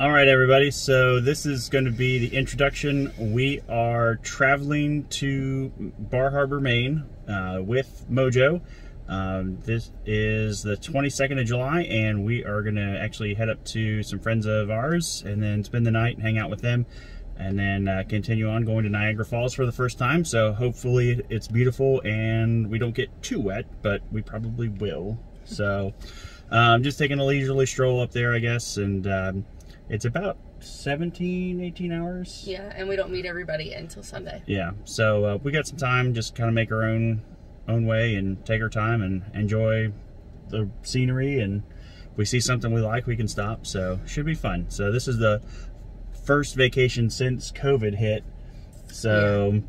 All right, everybody. So this is going to be the introduction. We are traveling to Bar Harbor, Maine uh, with Mojo. Um, this is the 22nd of July, and we are going to actually head up to some friends of ours and then spend the night and hang out with them and then uh, continue on going to Niagara Falls for the first time. So hopefully it's beautiful and we don't get too wet, but we probably will. So um, just taking a leisurely stroll up there, I guess, and um, it's about 17, 18 hours. Yeah, and we don't meet everybody until Sunday. Yeah, so uh, we got some time, just kind of make our own own way and take our time and enjoy the scenery. And if we see something we like, we can stop. So should be fun. So this is the first vacation since COVID hit. So,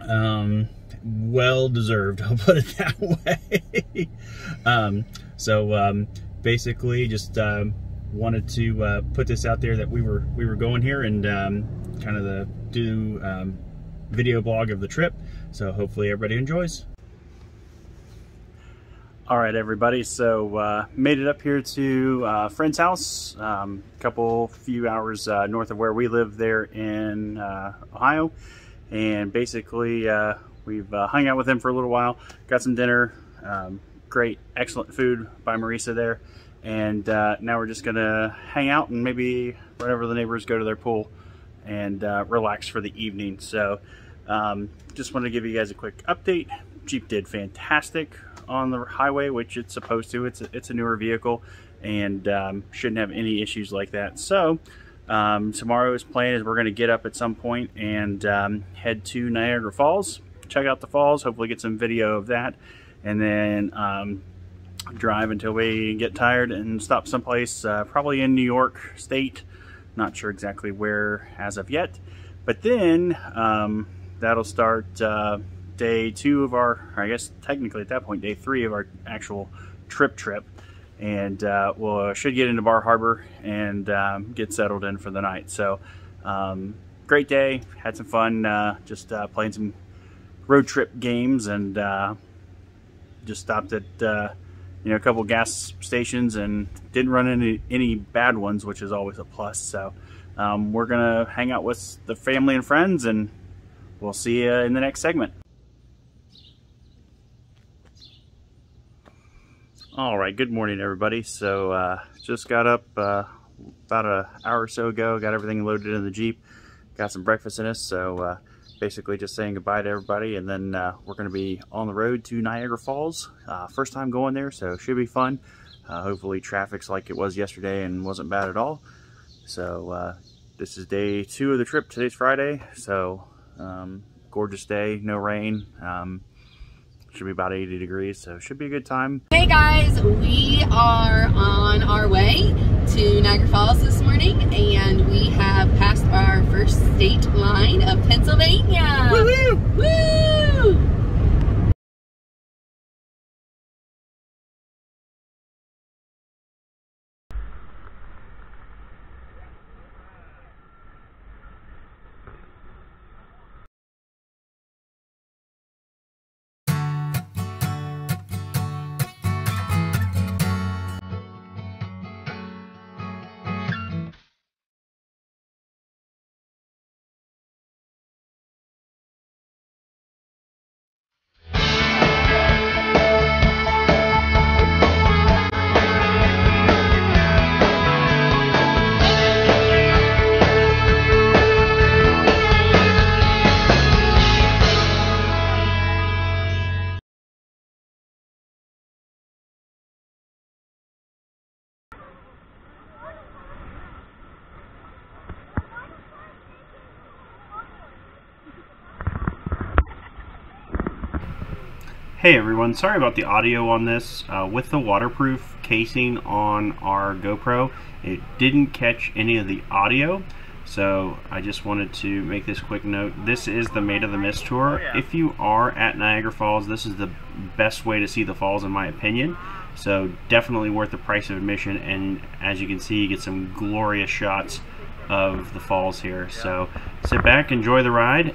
um, well deserved. I'll put it that way. um, so um, basically, just. Um, wanted to uh, put this out there that we were we were going here and um, kind of the do um, video blog of the trip. So hopefully everybody enjoys. All right, everybody. So uh, made it up here to uh, friend's house, a um, couple few hours uh, north of where we live there in uh, Ohio, and basically uh, we've hung out with them for a little while. Got some dinner. Um, great, excellent food by Marisa there and uh, now we're just gonna hang out and maybe whenever the neighbors go to their pool and uh, relax for the evening. So um, just wanted to give you guys a quick update. Jeep did fantastic on the highway which it's supposed to. It's a, it's a newer vehicle and um, shouldn't have any issues like that. So um, tomorrow's plan is we're going to get up at some point and um, head to Niagara Falls check out the falls hopefully get some video of that. And then um, drive until we get tired and stop someplace, uh, probably in New York State. Not sure exactly where as of yet. But then um, that'll start uh, day two of our, I guess technically at that point, day three of our actual trip trip. And uh, we'll should get into Bar Harbor and um, get settled in for the night. So um, great day, had some fun, uh, just uh, playing some road trip games and uh, just stopped at you know, a couple gas stations and didn't run into any bad ones, which is always a plus. So um, we're going to hang out with the family and friends and we'll see you in the next segment. All right, good morning, everybody. So uh, just got up uh, about an hour or so ago, got everything loaded in the Jeep, got some breakfast in us. So uh, basically just saying goodbye to everybody and then uh, we're going to be on the road to Niagara Falls. Uh, first time going there, so should be fun. Uh, hopefully traffic's like it was yesterday and wasn't bad at all. So uh, this is day two of the trip. Today's Friday, so um, gorgeous day, no rain. Um, should be about 80 degrees, so it should be a good time. Hey guys, we are on our way to Niagara Falls this morning, and we have passed our first state line of Pennsylvania. Woo! -woo! Woo! Hey everyone, sorry about the audio on this. Uh, with the waterproof casing on our GoPro, it didn't catch any of the audio. So I just wanted to make this quick note. This is the Maid of the Mist tour. Oh. If you are at Niagara Falls, this is the best way to see the falls in my opinion. So definitely worth the price of admission. And as you can see, you get some glorious shots of the falls here. So sit back, enjoy the ride.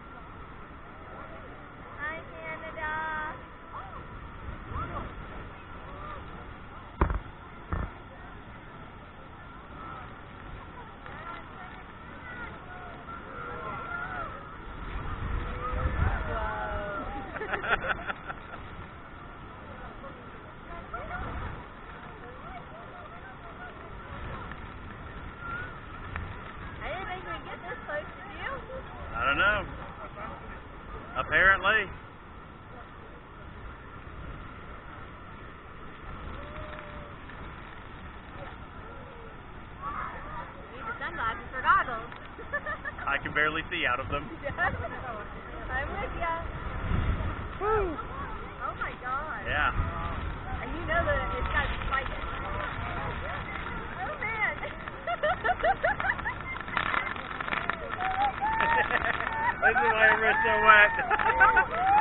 Apparently. Need the sunglasses for goggles. I can barely see out of them. I'm with ya. Oh my god. Yeah. And you know that it's got spikes. Oh man. this is why everyone's so wet.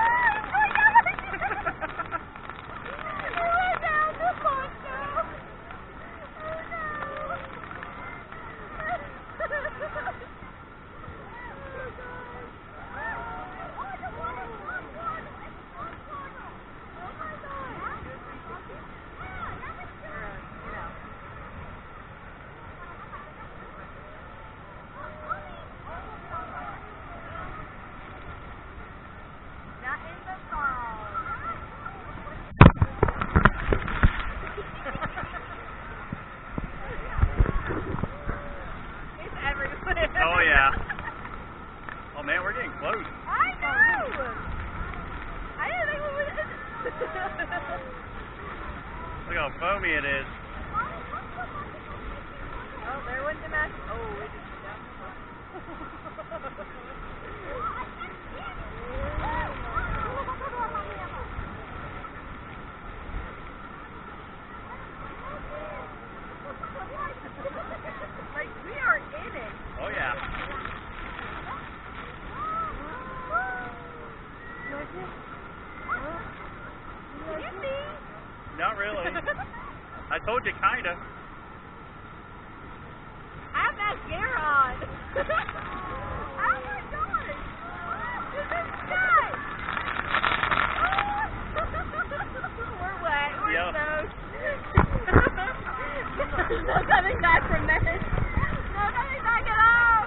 Not in the fall. It's everywhere. oh yeah. Oh man, close. I know. I didn't think we would. Look how foamy it is. oh, there went the mess. Oh, we just like we are in it. Oh yeah. Can you see? Not really. I told you, kinda. I have that gear on. oh my gosh. This is nuts. We're wet. We're Yep. soaked. no coming back from this. No coming back at all.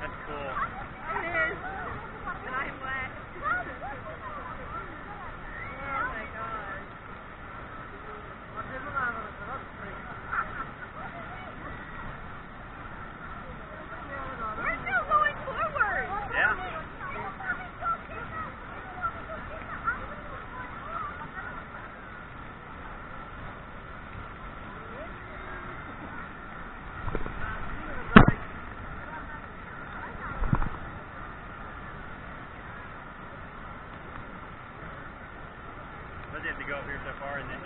That's cool. It is. And I'm wet. oh my gosh. We're still going forward. Yeah. Here so far and then